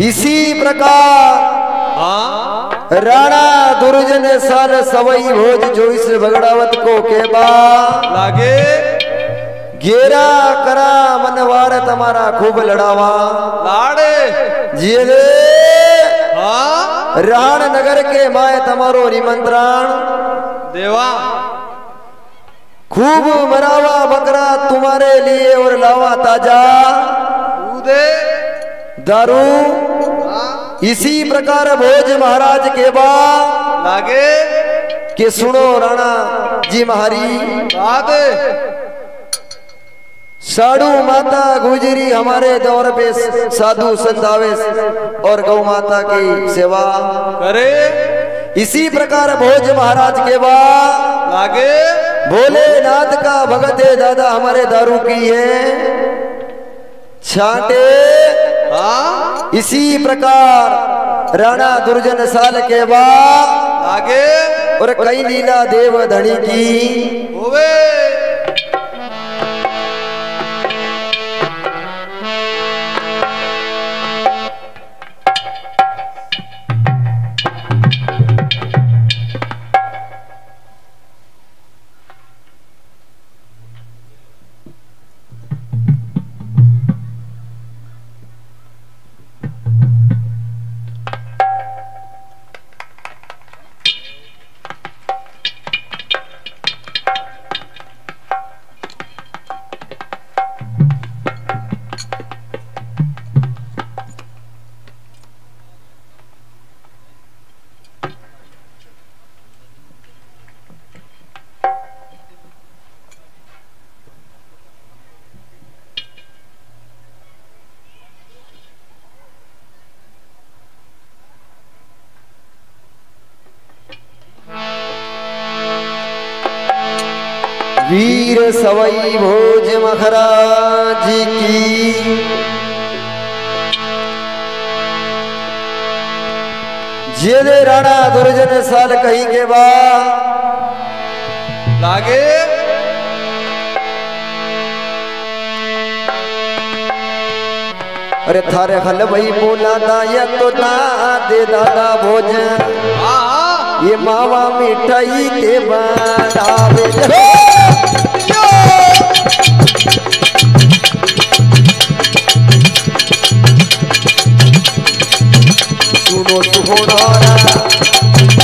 इसी प्रकार राणा दुर्जन सर सवई भोज जो इस भगड़ावत को के लागे। गेरा करा मनवार तुम्हारा खूब लड़ावा। लाड़े। जे हाँ। राण नगर के माए तमारो निमंत्रण। देवा। खूब मरावा बकरा तुम्हारे लिए और लावा ताज़ा। दारू। इसी प्रकार भोज महाराज के बा लागे। के सुनो राणा जी महारी। बादे साधु माता गुजरी हमारे दौर पे साधु संत आवे और गौ माता की सेवा। करे। इसी प्रकार भोज महाराज के बा लागे। भोलेनाथ का भगत है दादा हमारे दारू की है छाटे। हाँ? इसी प्रकार राणा दुर्जन साल के बाद आगे और कई लीला देव धनी की वीर सवई भोज महाराज की। जेले राणा दुर्जन साल कहीं के बा। लागे। अरे थारे हल भाई बोला दाया तो ना दे दादा भोज। हाँ। ये मावा मिठाई ते बनावे सुनो सुनो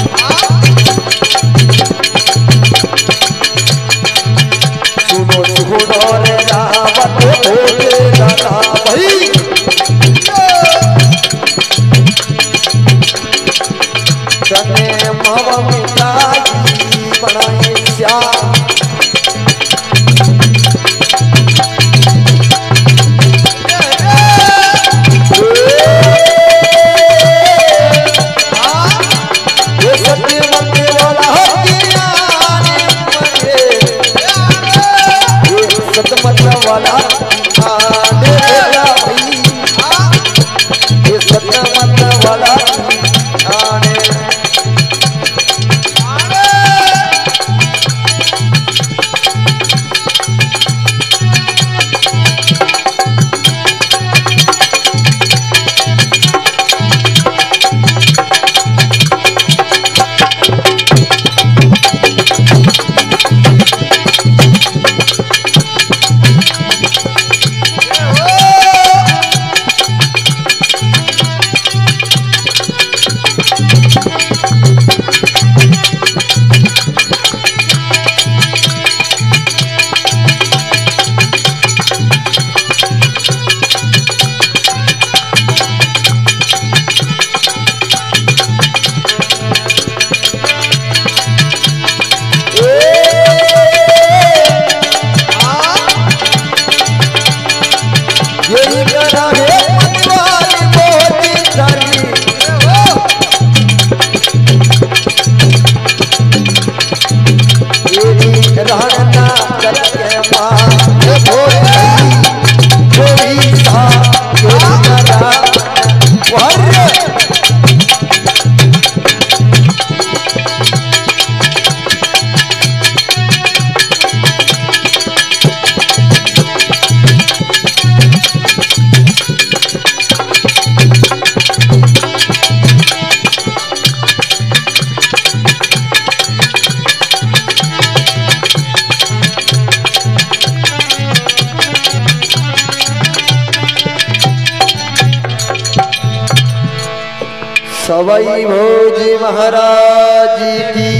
महाराज की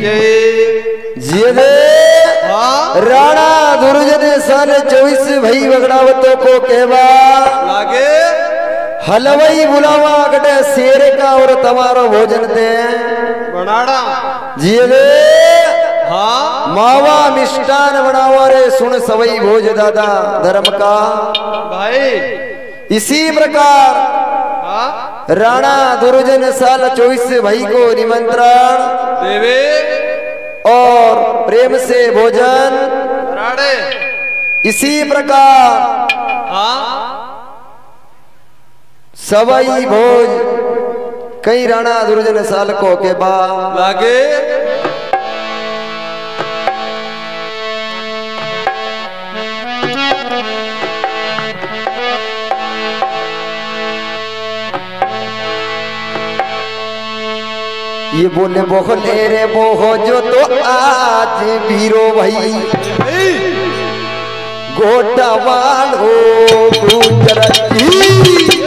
जय। जिये हाँ। राणा दुर्जन सन चौबीस भई बगड़ावतों को कहवा। लागे। हलवाई बुलावा गटे शेर का और तमारो भोजन दे। बनाड़ा। जिये हाँ। मावा मिष्टान बनावा रे सुन सवई भोज दादा धर्म का। भाई। इसी प्रकार राणा दुर्जन साल चौबीस भाई को निमंत्रण। देवे। और प्रेम से भोजन। राणे। इसी प्रकार हाँ। सवई भोज कई राणा दुर्जन साल को के बाद। लागे। ये बोले बोले रे बोहो जो तो आज बीरो भाई। भाई गोटा वालो गुजरती।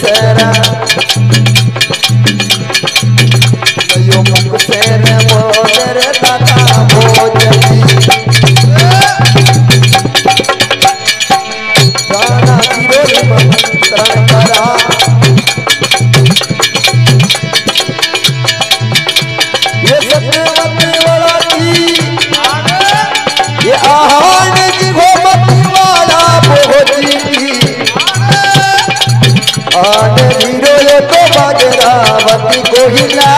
यो போகிறார்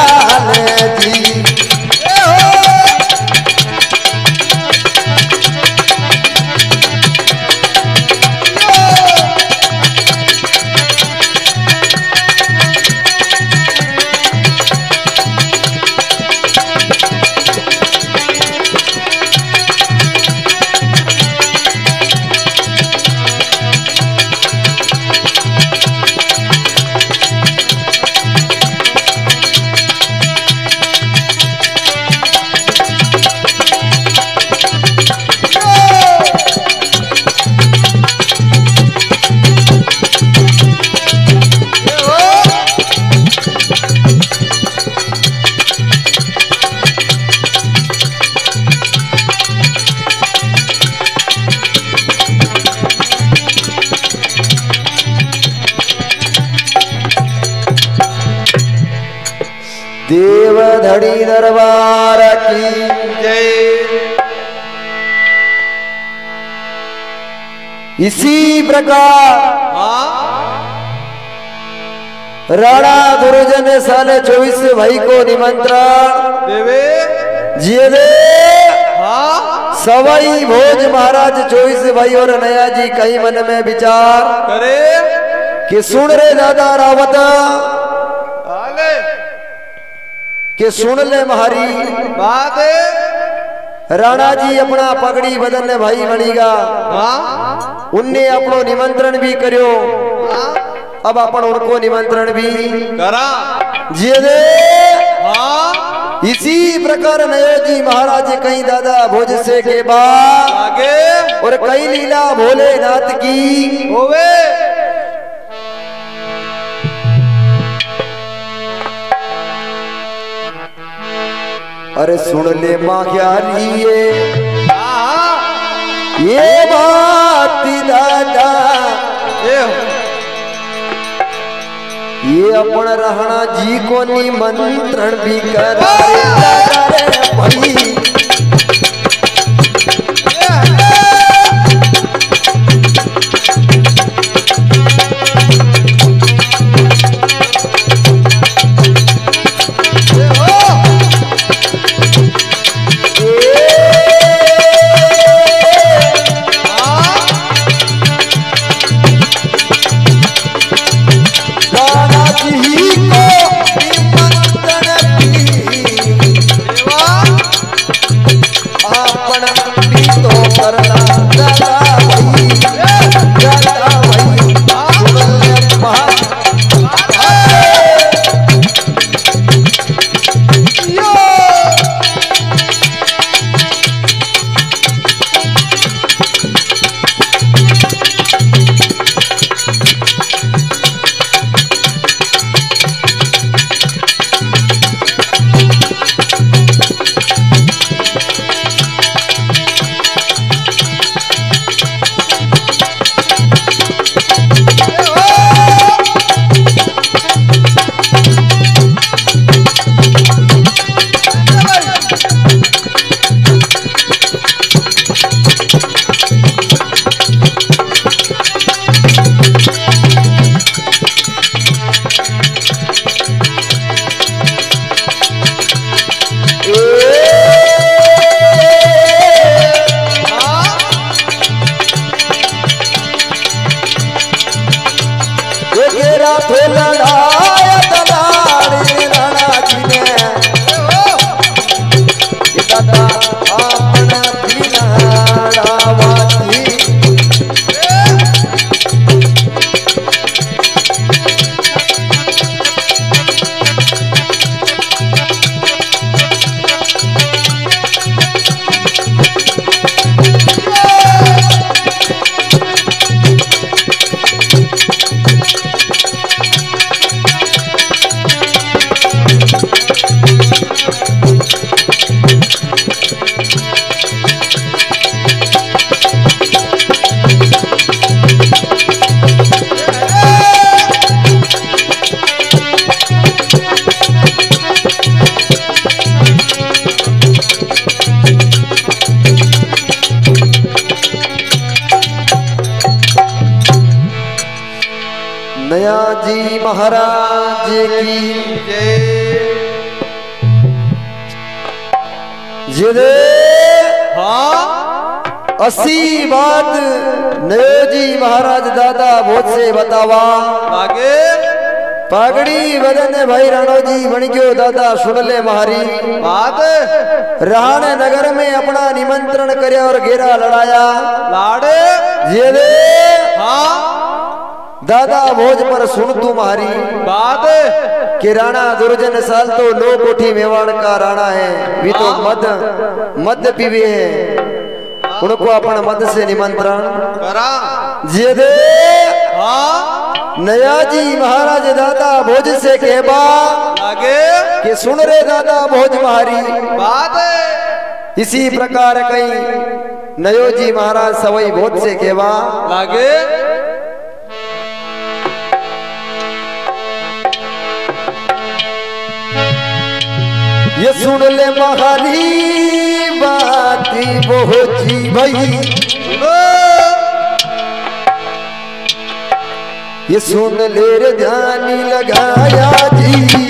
प्रकार। राणा दुर्जन साल चौबीस भाई को निमंत्रण। देवे। जिये दे। हाँ। सवाई भोज महाराज चौबीस भाई और नया जी कई मन में विचार। करे। कि सुन रे दादा रावत। कि सुन ले महारी। बात राणा जी अपना पगड़ी बदन ने भाई बनीगा। हाँ? उनने अपनो निमंत्रण भी करियो। हाँ अब अपन उनको निमंत्रण भी करा। जी दे। हाँ? इसी प्रकार नयो जी महाराज कहीं दादा भोज से के बाद आगे। और कई लीला भोलेनाथ की होवे। अरे सुन ले माँ हाँ ये बात ये अपना अपन रहना जी को निमंत्रण भी करा। असी बात नयोजी महाराज दादा भोज से बतावा। आगे पागड़ी बदन भाई राणो जी बन गयो दादा सुन ले महारी। बात राण नगर में अपना निमंत्रण करया और घेरा लड़ाया। लाड़े। ये दे हाँ। दादा भोज पर सुन तू मारी कि राणा दुर्जन साल तो लो कोठी मेवाड़ का राणा है। भी तो मद मद पीवे है। उनको अपन मद से निमंत्रण। करा। जे दे। नया जी महाराज दादा भोज से कहबा कि सुन रे दादा भोज महारी बात इसी प्रकार कई नयो जी महाराज सवई भोज से कहबा। लागे। ये सुन ले महारी बाती जी भाई ये सुन ले रे ध्यान लगाया जी।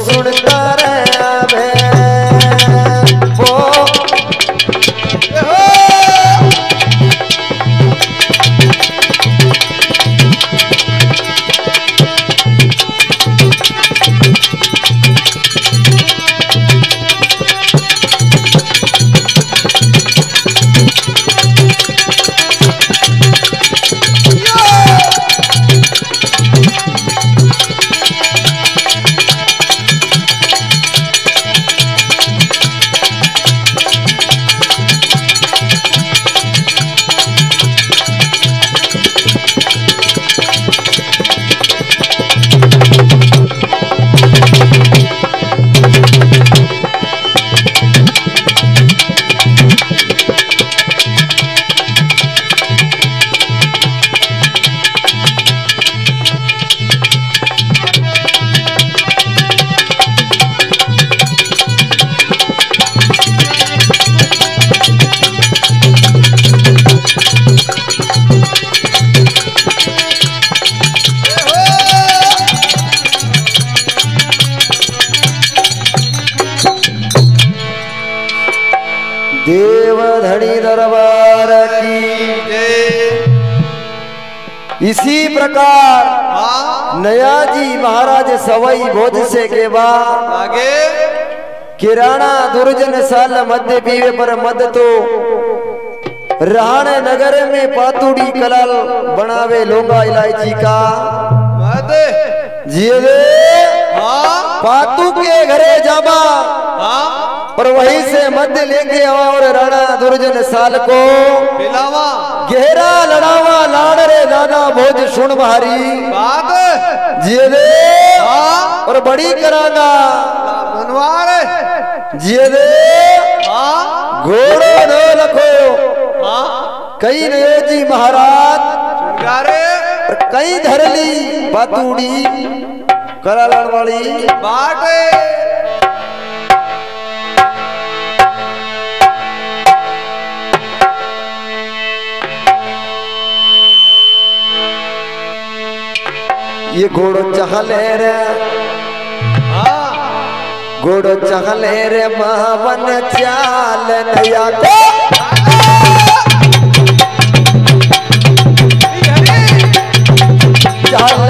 इसी प्रकार नया जी महाराज सवई भोज से के बाद आगे। किराना दुर्जन साल मध्य पीवे पर मद तो राणे नगर में पातुड़ी कलाल बनावे लोंगा इलायची का। मत जिए हाँ। पातू के घरे जाबा हाँ। और वहीं से मध्य लेके आवा और राणा दुर्जन साल को। पिलावा गहरा लड़ावा लाड़ रे दादा भोज सुन भारी। दे। हाँ। और बड़ी करांगा। दे। हाँ। घोड़ो न लखो। हाँ। कई नयो जी महाराज। कई धरली पातूड़ी करालण वाली। बाट। ये घोड़ो चहले रे। घोड़ो चहले रे मावन चाल नया को चाल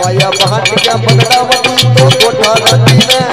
माया बहन क्या बगड़ावती तो कोठा रखी में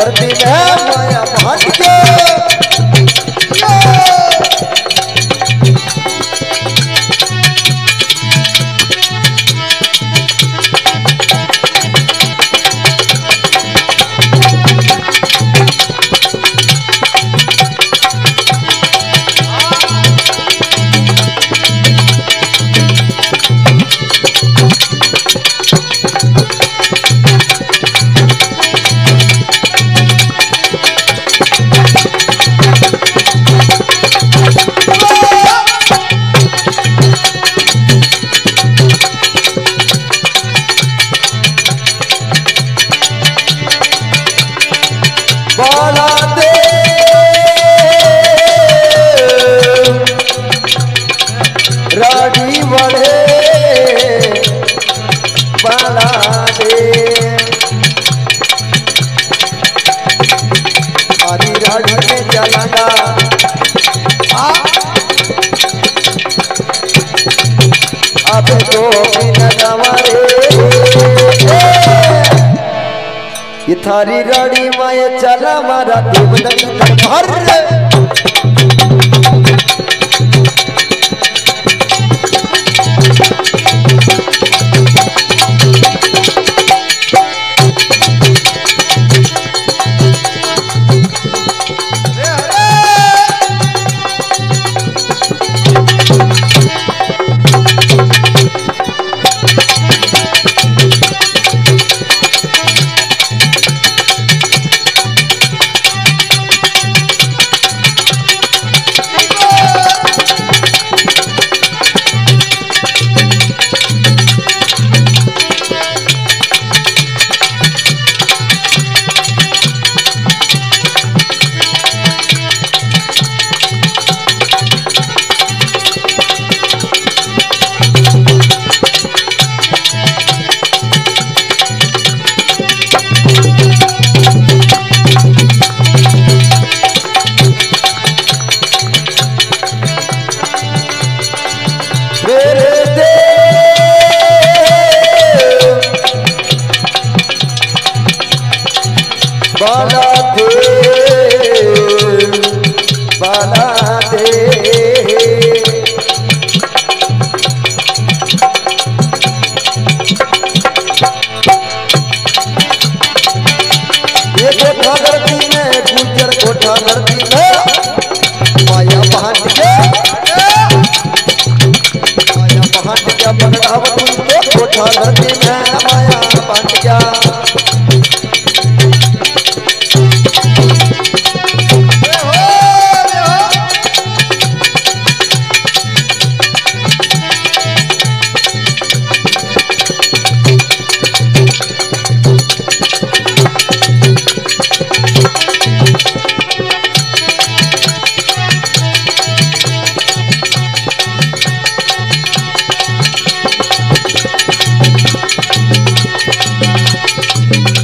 कर दिल है हरी रड़ी माए चला मारा देव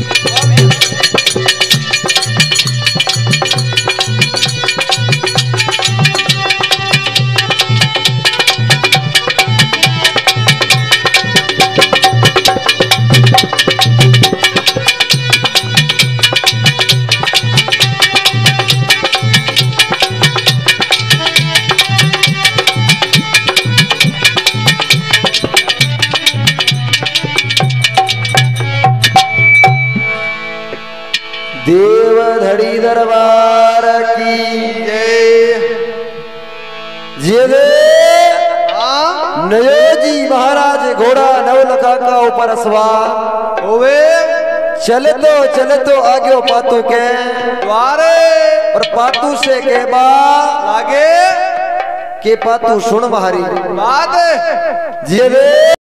देव धड़ी दरबार की। ये दे नयो जी महाराज घोड़ा नवलखा का ऊपर सवार होवे चले तो चले तो आगे पातू के। द्वारे। और पातू से के बा लागे। के पातू सुन महारी। बात। दे